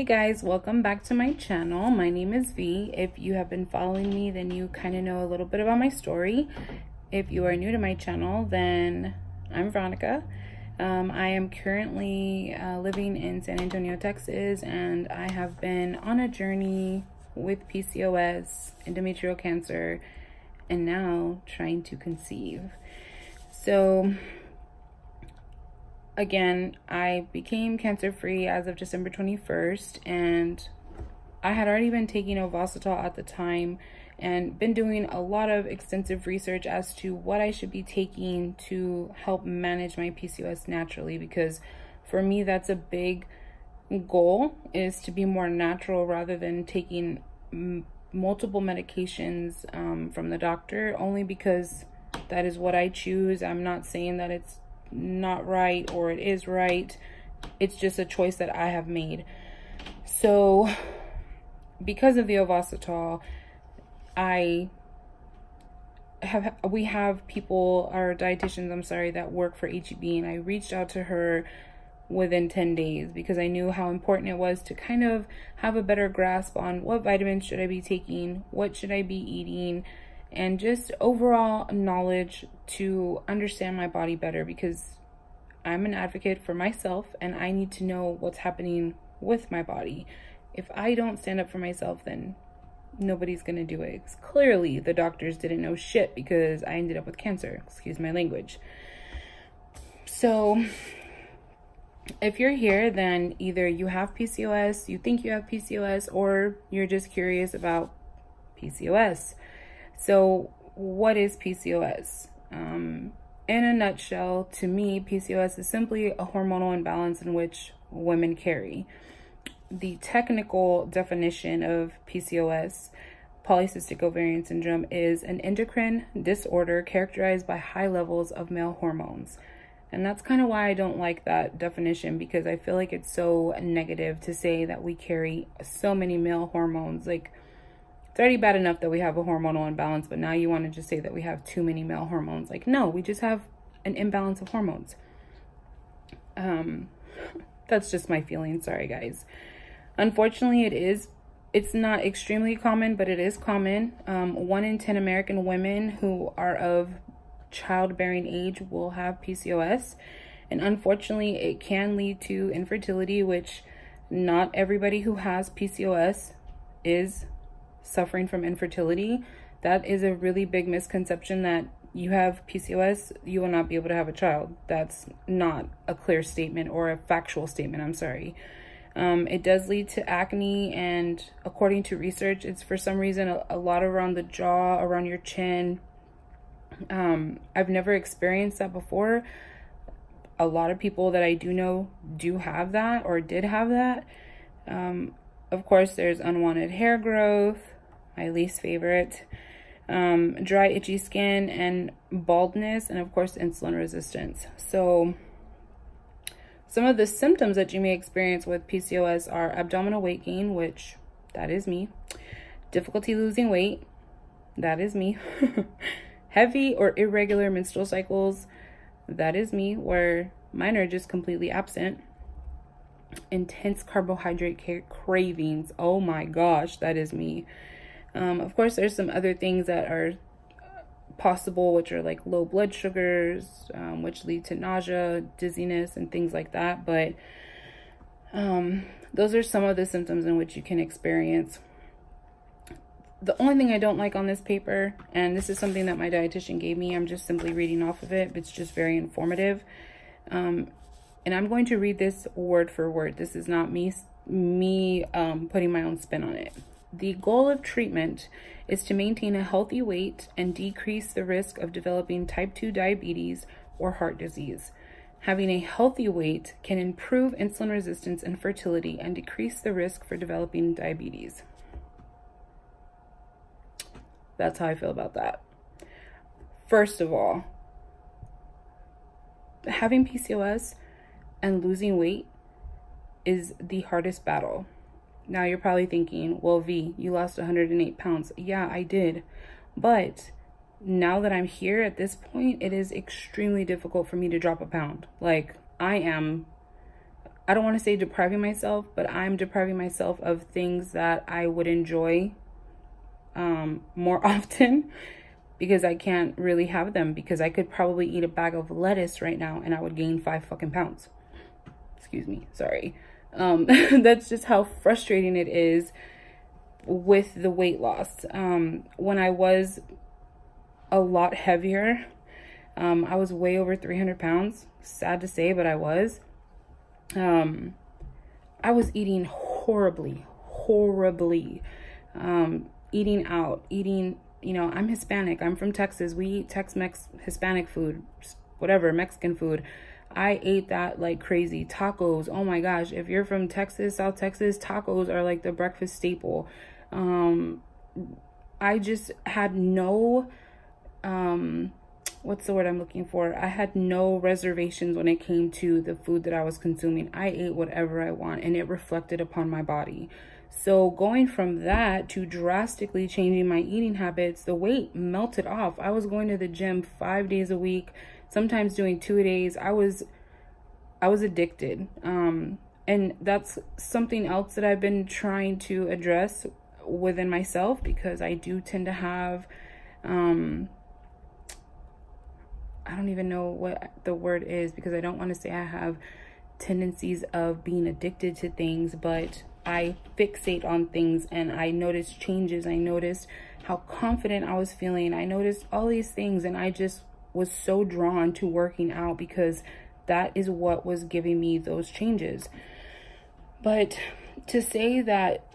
Hey guys, welcome back to my channel. My name is V. If you have been following me, then you kind of know a little bit about my story. If you are new to my channel, then I'm Veronica. Um, I am currently uh, living in San Antonio, Texas, and I have been on a journey with PCOS, endometrial cancer, and now trying to conceive. So, again, I became cancer free as of December 21st, and I had already been taking Ovasitol at the time and been doing a lot of extensive research as to what I should be taking to help manage my PCOS naturally because for me that's a big goal is to be more natural rather than taking multiple medications um, from the doctor only because that is what I choose. I'm not saying that it's not right or it is right. It's just a choice that I have made. So because of the Ovasitol, I have we have people our dietitians i'm sorry that work for heb and i reached out to her within 10 days because i knew how important it was to kind of have a better grasp on what vitamins should i be taking what should i be eating and just overall knowledge to understand my body better because i'm an advocate for myself and i need to know what's happening with my body if i don't stand up for myself then nobody's gonna do it. Clearly, the doctors didn't know shit because I ended up with cancer. Excuse my language. So, if you're here, then either you have PCOS, you think you have PCOS, or you're just curious about PCOS. So, what is PCOS? Um, in a nutshell, to me, PCOS is simply a hormonal imbalance in which women carry the technical definition of PCOS, polycystic ovarian syndrome, is an endocrine disorder characterized by high levels of male hormones. And that's kind of why I don't like that definition because I feel like it's so negative to say that we carry so many male hormones. Like, it's already bad enough that we have a hormonal imbalance, but now you want to just say that we have too many male hormones. Like, no, we just have an imbalance of hormones. Um, that's just my feeling. Sorry, guys. Unfortunately, it is it's not extremely common, but it is common. Um, one in 10 American women who are of childbearing age will have PCOS. And unfortunately, it can lead to infertility, which not everybody who has PCOS is suffering from infertility. That is a really big misconception that you have PCOS, you will not be able to have a child. That's not a clear statement or a factual statement. I'm sorry. Um, it does lead to acne, and according to research, it's for some reason a, a lot around the jaw, around your chin. Um, I've never experienced that before. A lot of people that I do know do have that or did have that. Um, of course, there's unwanted hair growth, my least favorite, um, dry, itchy skin, and baldness, and of course, insulin resistance. So, some of the symptoms that you may experience with PCOS are abdominal weight gain, which that is me, difficulty losing weight, that is me, heavy or irregular menstrual cycles, that is me, where mine are just completely absent, intense carbohydrate cravings, oh my gosh, that is me. Um, of course, there's some other things that are possible, which are like low blood sugars, um, which lead to nausea, dizziness, and things like that. But um, those are some of the symptoms in which you can experience. The only thing I don't like on this paper, and this is something that my dietitian gave me, I'm just simply reading off of it, it's just very informative. Um, and I'm going to read this word for word. This is not me, me um, putting my own spin on it. The goal of treatment is to maintain a healthy weight and decrease the risk of developing type 2 diabetes or heart disease. Having a healthy weight can improve insulin resistance and fertility and decrease the risk for developing diabetes. That's how I feel about that. First of all, having PCOS and losing weight is the hardest battle. Now you're probably thinking, well, V, you lost 108 pounds. Yeah, I did. But now that I'm here at this point, it is extremely difficult for me to drop a pound. Like, I am, I don't want to say depriving myself, but I'm depriving myself of things that I would enjoy um, more often because I can't really have them because I could probably eat a bag of lettuce right now and I would gain five fucking pounds. Excuse me, sorry. Um, that's just how frustrating it is with the weight loss. Um, when I was a lot heavier, um, I was way over 300 pounds. Sad to say, but I was. Um, I was eating horribly, horribly. Um, eating out, eating, you know, I'm Hispanic. I'm from Texas. We eat Tex-Mex Hispanic food, whatever, Mexican food. I ate that like crazy. Tacos. Oh my gosh. If you're from Texas, South Texas, tacos are like the breakfast staple. Um, I just had no, um, what's the word I'm looking for? I had no reservations when it came to the food that I was consuming. I ate whatever I want and it reflected upon my body. So going from that to drastically changing my eating habits, the weight melted off. I was going to the gym five days a week, sometimes doing two days. I was, I was addicted. Um, and that's something else that I've been trying to address within myself because I do tend to have, um, I don't even know what the word is because I don't want to say I have tendencies of being addicted to things, but I fixate on things and I noticed changes. I noticed how confident I was feeling. I noticed all these things and I just was so drawn to working out because that is what was giving me those changes. But to say that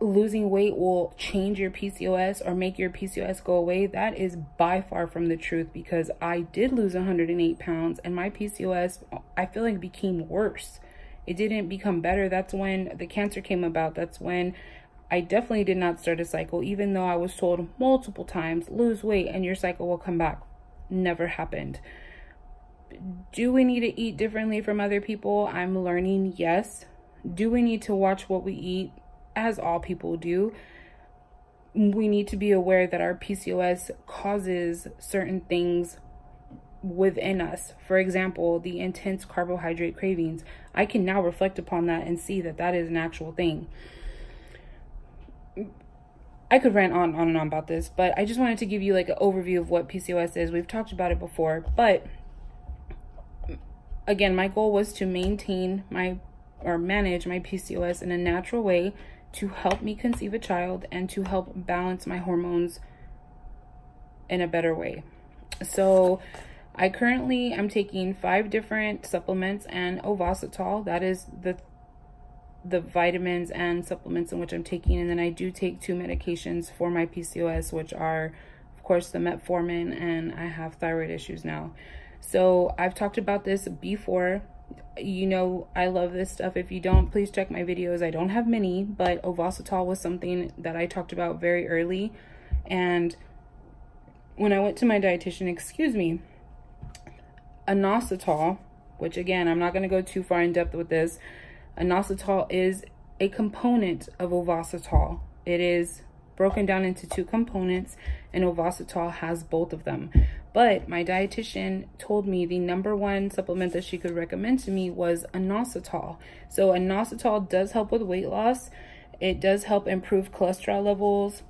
losing weight will change your PCOS or make your PCOS go away, that is by far from the truth because I did lose 108 pounds and my PCOS, I feel like became worse. It didn't become better. That's when the cancer came about. That's when I definitely did not start a cycle, even though I was told multiple times, lose weight and your cycle will come back. Never happened. Do we need to eat differently from other people? I'm learning, yes. Do we need to watch what we eat? As all people do. We need to be aware that our PCOS causes certain things within us. For example, the intense carbohydrate cravings. I can now reflect upon that and see that that is an actual thing. I could rant on, on and on about this, but I just wanted to give you like an overview of what PCOS is. We've talked about it before, but again, my goal was to maintain my or manage my PCOS in a natural way to help me conceive a child and to help balance my hormones in a better way. So I currently am taking five different supplements and Ovasitol. That is the the vitamins and supplements in which I'm taking. And then I do take two medications for my PCOS, which are, of course, the metformin, and I have thyroid issues now. So I've talked about this before. You know, I love this stuff. If you don't, please check my videos. I don't have many, but Ovasitol was something that I talked about very early. And when I went to my dietitian, excuse me, inositol, which again, I'm not going to go too far in depth with this. Inositol is a component of ovasitol. It is broken down into two components and ovasitol has both of them. But my dietitian told me the number one supplement that she could recommend to me was inositol. So inositol does help with weight loss. It does help improve cholesterol levels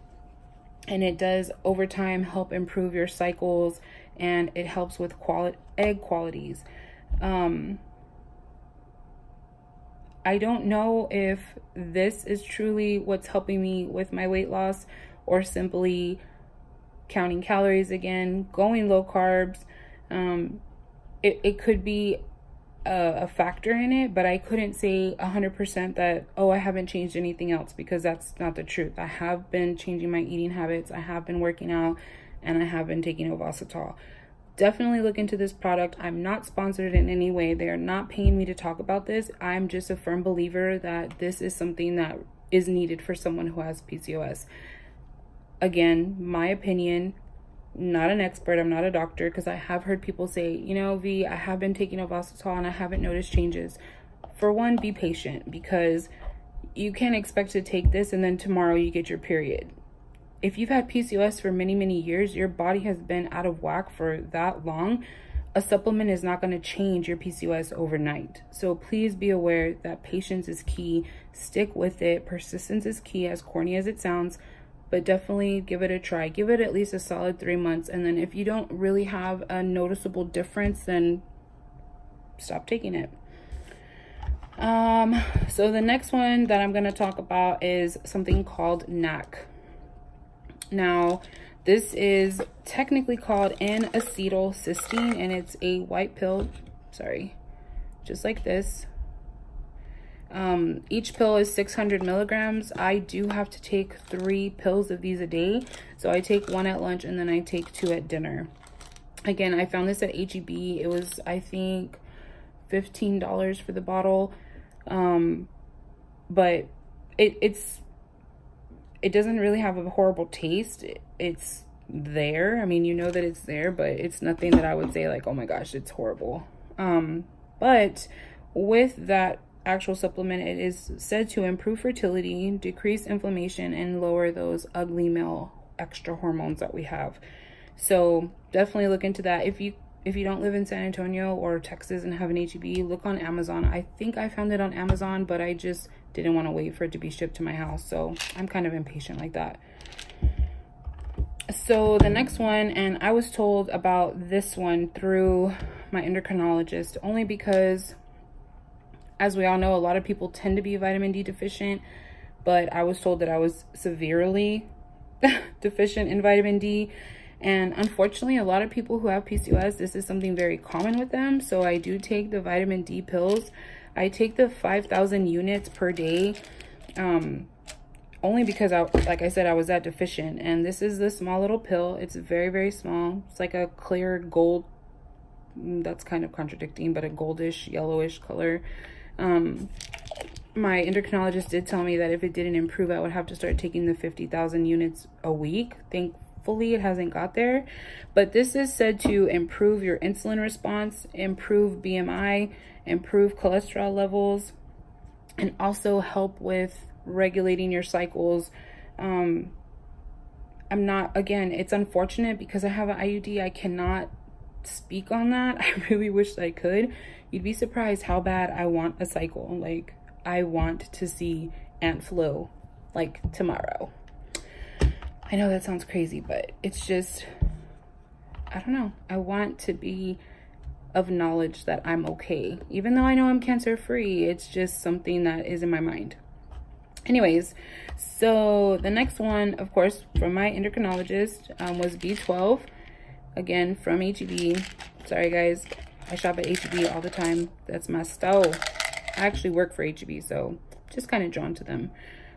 and it does over time help improve your cycles and it helps with quality egg qualities. Um, I don't know if this is truly what's helping me with my weight loss or simply counting calories again, going low carbs. Um, it, it could be a, a factor in it, but I couldn't say 100% that, oh, I haven't changed anything else because that's not the truth. I have been changing my eating habits, I have been working out, and I have been taking Ovasitol definitely look into this product. I'm not sponsored in any way. They are not paying me to talk about this. I'm just a firm believer that this is something that is needed for someone who has PCOS. Again, my opinion, not an expert. I'm not a doctor because I have heard people say, you know, V, I have been taking Ovasitol and I haven't noticed changes. For one, be patient because you can't expect to take this and then tomorrow you get your period if you've had PCOS for many, many years, your body has been out of whack for that long. a supplement is not going to change your PCOS overnight. So please be aware that patience is key. Stick with it. Persistence is key, as corny as it sounds, but definitely give it a try. Give it at least a solid three months. And then if you don't really have a noticeable difference, then stop taking it. Um, so the next one that I'm going to talk about is something called NAC. Now, this is technically called N-acetylcysteine and it's a white pill, sorry, just like this. Um, each pill is 600 milligrams. I do have to take three pills of these a day. So I take one at lunch and then I take two at dinner. Again, I found this at HEB. It was, I think, $15 for the bottle. Um, but it, it's it doesn't really have a horrible taste. It's there. I mean, you know that it's there, but it's nothing that I would say like, oh my gosh, it's horrible. Um, but with that actual supplement, it is said to improve fertility, decrease inflammation, and lower those ugly male extra hormones that we have. So definitely look into that. If you if you don't live in San Antonio or Texas and have an HEB, look on Amazon. I think I found it on Amazon, but I just didn't want to wait for it to be shipped to my house. So I'm kind of impatient like that. So the next one, and I was told about this one through my endocrinologist only because as we all know, a lot of people tend to be vitamin D deficient, but I was told that I was severely deficient in vitamin D. And unfortunately, a lot of people who have PCOS, this is something very common with them. So I do take the vitamin D pills I take the 5,000 units per day um, only because, I, like I said, I was that deficient. And this is the small little pill. It's very, very small. It's like a clear gold. Mm, that's kind of contradicting, but a goldish, yellowish color. Um, my endocrinologist did tell me that if it didn't improve, I would have to start taking the 50,000 units a week. Thankfully, it hasn't got there. But this is said to improve your insulin response, improve BMI, improve cholesterol levels, and also help with regulating your cycles. Um, I'm not, again, it's unfortunate because I have an IUD. I cannot speak on that. I really wish I could. You'd be surprised how bad I want a cycle. Like, I want to see Aunt Flo, like, tomorrow. I know that sounds crazy, but it's just, I don't know. I want to be of knowledge that I'm okay. Even though I know I'm cancer free, it's just something that is in my mind. Anyways, so the next one, of course, from my endocrinologist um, was B12. Again, from HEB. Sorry, guys. I shop at HEB all the time. That's my style. I actually work for HEB, so just kind of drawn to them.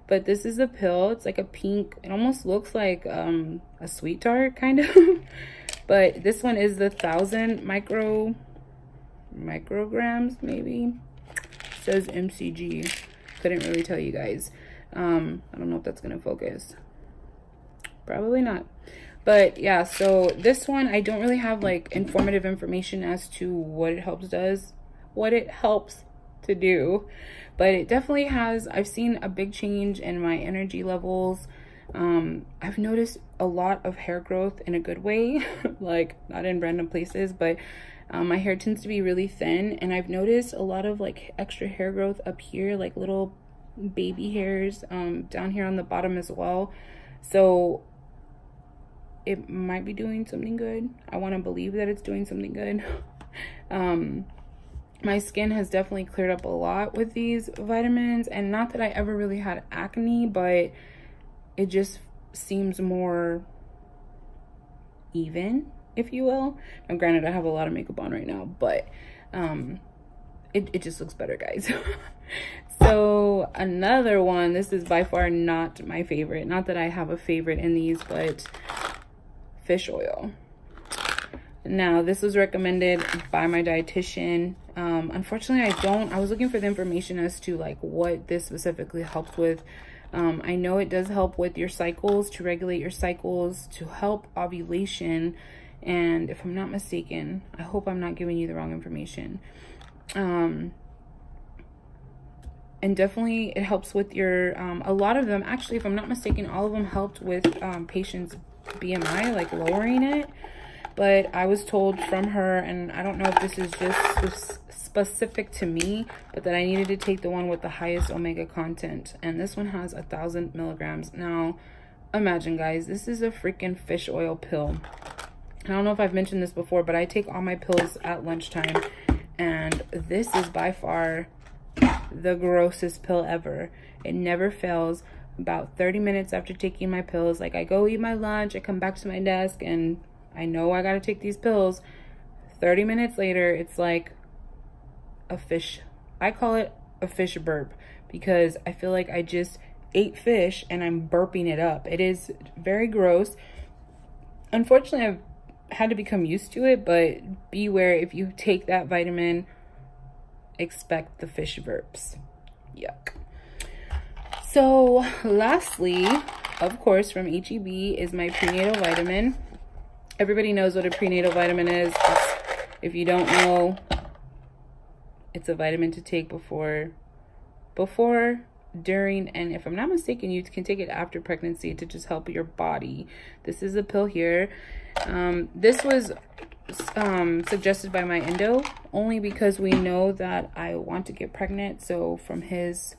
But this is a pill. It's like a pink. It almost looks like um, a sweet tart, kind of. but this one is the 1,000 micro micrograms maybe it says mcg couldn't really tell you guys um i don't know if that's gonna focus probably not but yeah so this one i don't really have like informative information as to what it helps does what it helps to do but it definitely has i've seen a big change in my energy levels um i've noticed a lot of hair growth in a good way like not in random places but um, my hair tends to be really thin and I've noticed a lot of like extra hair growth up here, like little baby hairs um, down here on the bottom as well. So it might be doing something good. I want to believe that it's doing something good. um, my skin has definitely cleared up a lot with these vitamins and not that I ever really had acne, but it just seems more even if you will. Now, granted, I have a lot of makeup on right now, but um, it, it just looks better, guys. so another one, this is by far not my favorite. Not that I have a favorite in these, but fish oil. Now, this was recommended by my dietitian. Um, unfortunately, I don't, I was looking for the information as to like what this specifically helps with. Um, I know it does help with your cycles, to regulate your cycles, to help ovulation, and if I'm not mistaken, I hope I'm not giving you the wrong information. Um, and definitely it helps with your, um, a lot of them, actually, if I'm not mistaken, all of them helped with um, patients' BMI, like lowering it. but I was told from her, and I don't know if this is just specific to me, but that I needed to take the one with the highest omega content. And this one has a thousand milligrams. Now, imagine guys, this is a freaking fish oil pill. I don't know if I've mentioned this before, but I take all my pills at lunchtime. And this is by far the grossest pill ever. It never fails. About 30 minutes after taking my pills, like I go eat my lunch, I come back to my desk, and I know I gotta take these pills. 30 minutes later, it's like a fish. I call it a fish burp because I feel like I just ate fish and I'm burping it up. It is very gross. Unfortunately, I've had to become used to it, but beware if you take that vitamin, expect the fish burps. Yuck. So lastly, of course, from HEB is my prenatal vitamin. Everybody knows what a prenatal vitamin is. If you don't know, it's a vitamin to take before, before, during, and if I'm not mistaken, you can take it after pregnancy to just help your body. This is a pill here. Um, this was um, suggested by my endo only because we know that I want to get pregnant. So from his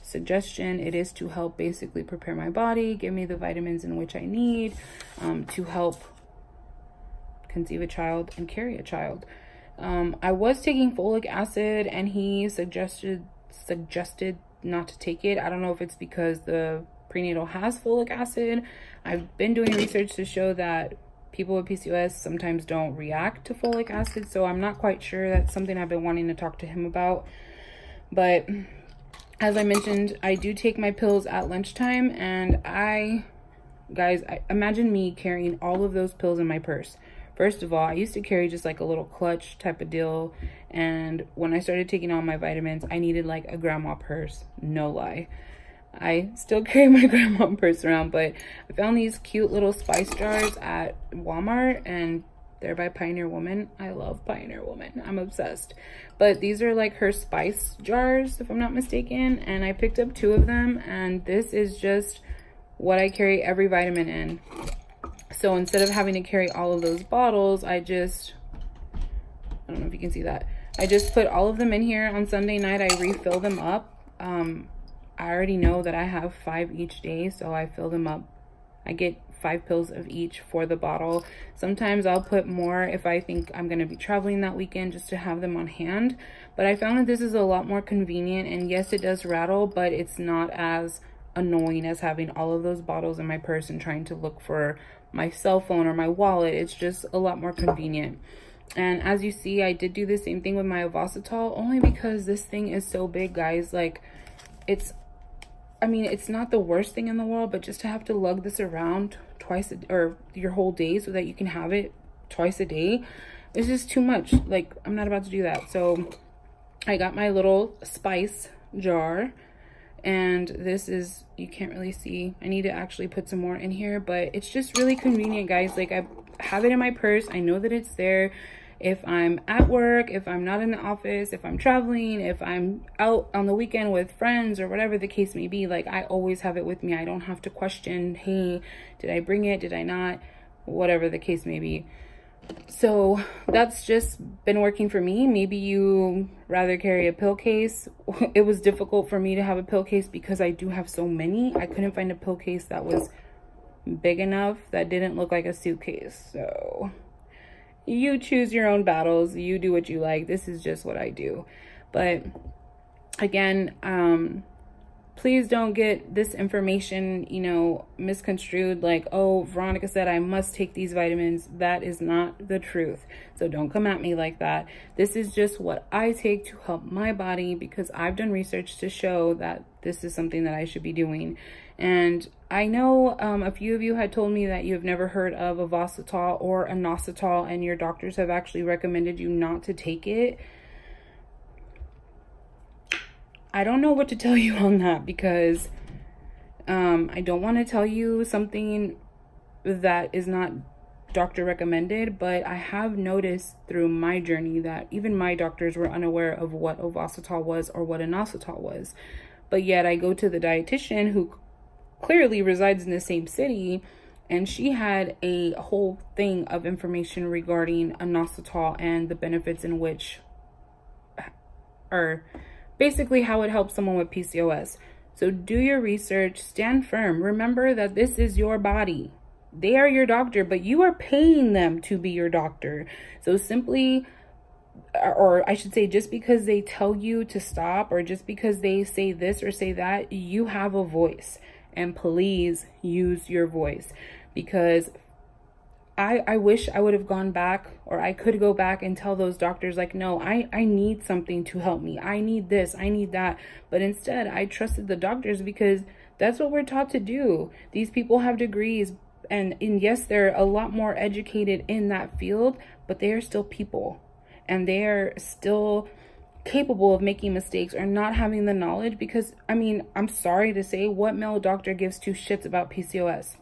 suggestion, it is to help basically prepare my body, give me the vitamins in which I need um, to help conceive a child and carry a child. Um, I was taking folic acid and he suggested suggested not to take it. I don't know if it's because the prenatal has folic acid. I've been doing research to show that people with PCOS sometimes don't react to folic acid. So I'm not quite sure. That's something I've been wanting to talk to him about. But as I mentioned, I do take my pills at lunchtime and I, guys, I, imagine me carrying all of those pills in my purse. First of all, I used to carry just like a little clutch type of deal. And when I started taking all my vitamins, I needed like a grandma purse. No lie. I still carry my grandma purse around, but I found these cute little spice jars at Walmart and they're by Pioneer Woman. I love Pioneer Woman. I'm obsessed. But these are like her spice jars, if I'm not mistaken. And I picked up two of them and this is just what I carry every vitamin in. So instead of having to carry all of those bottles, I just, I don't know if you can see that. I just put all of them in here on Sunday night. I refill them up. Um, I already know that I have five each day, so I fill them up. I get five pills of each for the bottle. Sometimes I'll put more if I think I'm going to be traveling that weekend just to have them on hand. But I found that this is a lot more convenient and yes, it does rattle, but it's not as annoying as having all of those bottles in my purse and trying to look for my cell phone or my wallet. It's just a lot more convenient. And as you see, I did do the same thing with my Ovasitol only because this thing is so big, guys. Like, it's, I mean, it's not the worst thing in the world, but just to have to lug this around twice, a, or your whole day so that you can have it twice a day, it's just too much. Like, I'm not about to do that. So, I got my little spice jar and this is you can't really see. I need to actually put some more in here but it's just really convenient guys. Like i have it in my purse. I know that it's there. If i'm at work if i'm not in the office if i'm traveling if i'm out on the weekend with friends or whatever the case may be like i always have it with me. I don't have to question hey did i bring it? Did i not? Whatever the case may be so that's just been working for me. Maybe you rather carry a pill case. It was difficult for me to have a pill case because I do have so many. I couldn't find a pill case that was big enough that didn't look like a suitcase. So you choose your own battles. You do what you like. This is just what I do. But again, um, please don't get this information, you know, misconstrued like, oh, Veronica said I must take these vitamins. That is not the truth. So don't come at me like that. This is just what I take to help my body because I've done research to show that this is something that I should be doing. And I know um, a few of you had told me that you have never heard of Ovasitol or Inositol and your doctors have actually recommended you not to take it. I don't know what to tell you on that because um, I don't want to tell you something that is not doctor recommended, but I have noticed through my journey that even my doctors were unaware of what Ovasitol was or what Inositol was. But yet I go to the dietitian who clearly resides in the same city and she had a whole thing of information regarding inositol and the benefits in which or basically how it helps someone with PCOS. So do your research, stand firm. Remember that this is your body. They are your doctor, but you are paying them to be your doctor. So simply, or I should say, just because they tell you to stop or just because they say this or say that, you have a voice. And please use your voice because I, I wish I would have gone back or I could go back and tell those doctors like, no, I, I need something to help me. I need this, I need that. But instead I trusted the doctors because that's what we're taught to do. These people have degrees and, and yes, they're a lot more educated in that field, but they are still people and they are still capable of making mistakes or not having the knowledge because I mean, I'm sorry to say what male doctor gives two shits about PCOS?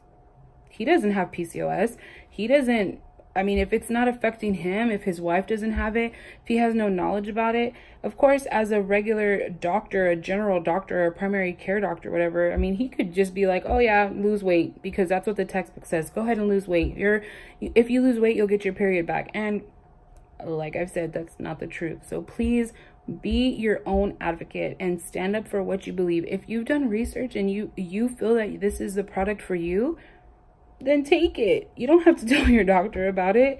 He doesn't have PCOS. He doesn't, I mean, if it's not affecting him, if his wife doesn't have it, if he has no knowledge about it, of course, as a regular doctor, a general doctor, a primary care doctor, whatever, I mean, he could just be like, oh yeah, lose weight because that's what the textbook says. Go ahead and lose weight. You're, if you lose weight, you'll get your period back. And like I've said, that's not the truth. So please be your own advocate and stand up for what you believe. If you've done research and you you feel that this is the product for you, then take it. You don't have to tell your doctor about it.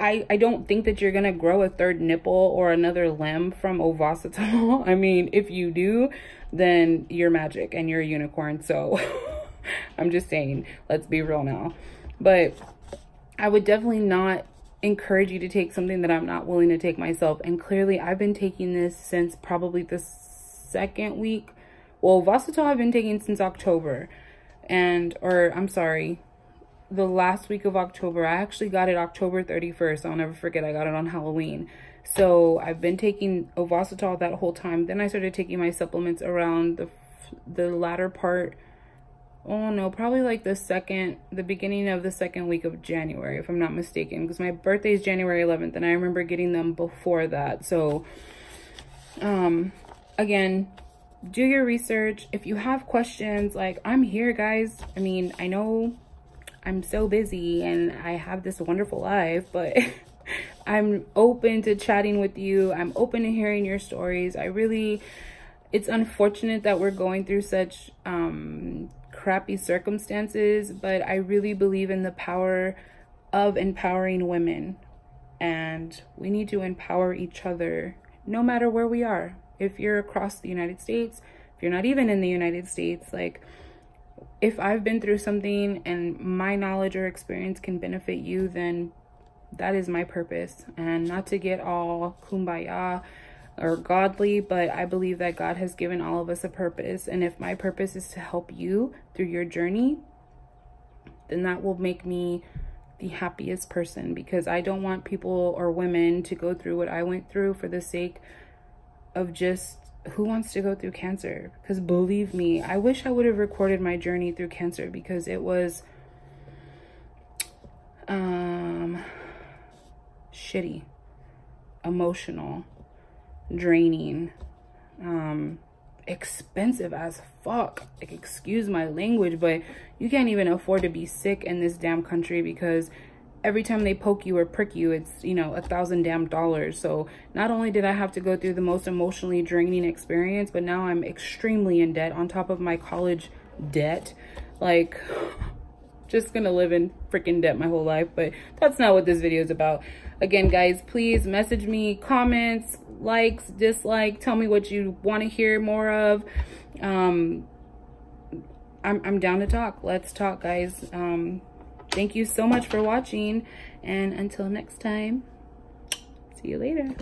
I, I don't think that you're going to grow a third nipple or another limb from Ovasitol. I mean, if you do, then you're magic and you're a unicorn. So I'm just saying, let's be real now. But I would definitely not encourage you to take something that I'm not willing to take myself. And clearly I've been taking this since probably the second week. Well, Vasitol I've been taking since October and or I'm sorry, the last week of October. I actually got it October 31st. I'll never forget. I got it on Halloween. So I've been taking Ovasitol that whole time. Then I started taking my supplements around the the latter part. Oh no, probably like the second, the beginning of the second week of January, if I'm not mistaken, because my birthday is January 11th, and I remember getting them before that. So, um, again, do your research. If you have questions, like I'm here, guys. I mean, I know I'm so busy and I have this wonderful life, but I'm open to chatting with you. I'm open to hearing your stories. I really, it's unfortunate that we're going through such um, crappy circumstances, but I really believe in the power of empowering women. And we need to empower each other no matter where we are if you're across the United States, if you're not even in the United States, like if I've been through something and my knowledge or experience can benefit you, then that is my purpose. And not to get all kumbaya or godly, but I believe that God has given all of us a purpose. And if my purpose is to help you through your journey, then that will make me the happiest person because I don't want people or women to go through what I went through for the sake of just who wants to go through cancer. Because believe me i wish i would have recorded my journey through cancer because it was um shitty emotional draining um expensive as fuck. Like excuse my language but you can't even afford to be sick in this damn country because every time they poke you or prick you, it's, you know, a thousand damn dollars. So not only did I have to go through the most emotionally draining experience, but now I'm extremely in debt on top of my college debt. Like, just gonna live in freaking debt my whole life, but that's not what this video is about. Again, guys, please message me, comments, likes, dislike, tell me what you want to hear more of. Um, I'm, I'm down to talk. Let's talk, guys. Um, Thank you so much for watching. And until next time, see you later.